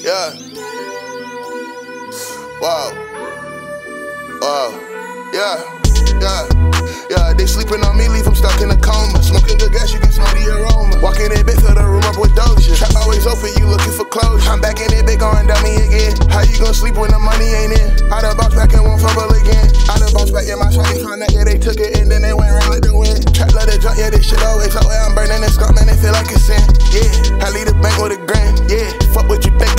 Yeah. Wow. Wow. Yeah. Yeah. Yeah. They sleeping on me, leave them stuck in a coma. Smoking good gas, you can smell the aroma. Walking in bed, fill the room up with doja. Trap always open, you looking for closure. I'm back in it, big going dummy again. How you gonna sleep when the money ain't in? I done bounce back and won't fumble again. I done bounce back in my shot, they that, yeah, they took it and then they went right like the wind. Trap let it jump, yeah, this shit always up. I'm burning this scum, man, it feel like a sin. Yeah. I leave the bank with a grand. Yeah. Fuck what you think,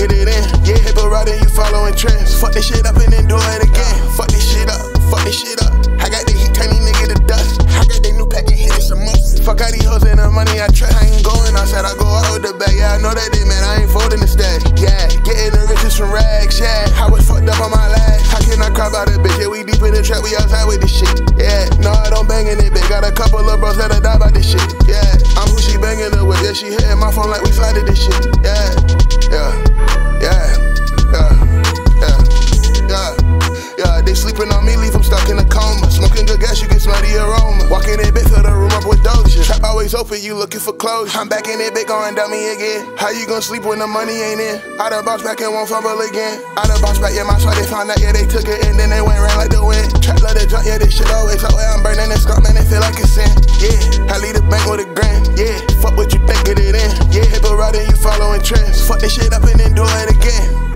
Fuck this shit up and then do it again. Fuck this shit up. Fuck this shit up. I got the heat, turn these nigga to dust. I got the new pack and hit it some more. Fuck all these hoes and the money I try. I ain't going outside, I go out with the bag. Yeah, I know that they man, I ain't folding the stack. Yeah, getting the riches from rags. Yeah, I was fucked up on my last. How can I cry about a bitch? Yeah, we deep in the trap, we outside with this shit. Yeah, no, I don't bang in it, bitch. Got a couple of bros that'll die by this shit. Yeah, I'm who she banging her with. Yeah, she hitting my phone like we slided this shit. always open, you looking for clothes. I'm back in it, big going dummy again. How you gonna sleep when the money ain't in? I done bounce back and won't fumble again. I done bounce back, yeah, my shot, they found out, yeah, they took it and then they went ran like the wind. Trap love the junk, yeah, this shit always out, I'm burning this scarf, man, it feel like a sin. Yeah, I leave the bank with a grin, yeah. Fuck what you think, get it in, yeah. Hip riding, you following trends. Fuck this shit up and then do it again.